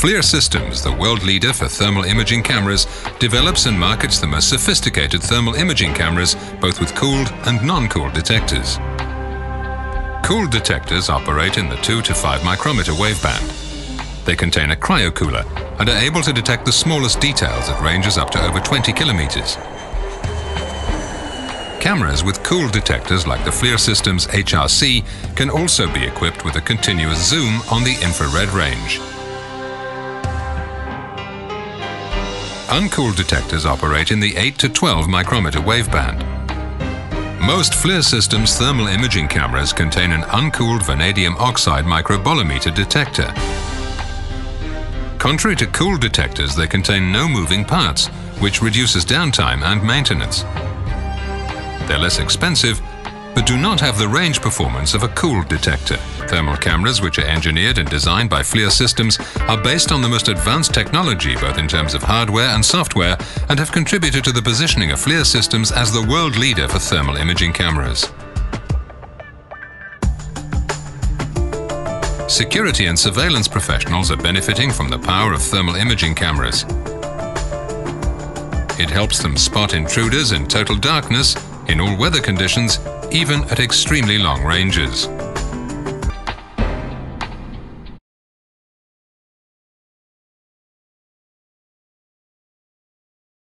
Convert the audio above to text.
FLIR Systems, the world leader for thermal imaging cameras, develops and markets the most sophisticated thermal imaging cameras, both with cooled and non-cooled detectors. Cooled detectors operate in the 2 to 5 micrometer waveband. They contain a cryocooler and are able to detect the smallest details at ranges up to over 20 kilometers. Cameras with cooled detectors like the FLIR Systems HRC can also be equipped with a continuous zoom on the infrared range. Uncooled detectors operate in the 8 to 12 micrometer waveband. Most FLIR Systems thermal imaging cameras contain an uncooled vanadium oxide microbolometer detector. Contrary to cooled detectors, they contain no moving parts, which reduces downtime and maintenance. They're less expensive but do not have the range performance of a cooled detector. Thermal cameras, which are engineered and designed by FLIR Systems, are based on the most advanced technology, both in terms of hardware and software, and have contributed to the positioning of FLIR Systems as the world leader for thermal imaging cameras. Security and surveillance professionals are benefiting from the power of thermal imaging cameras. It helps them spot intruders in total darkness, in all weather conditions, even at extremely long ranges.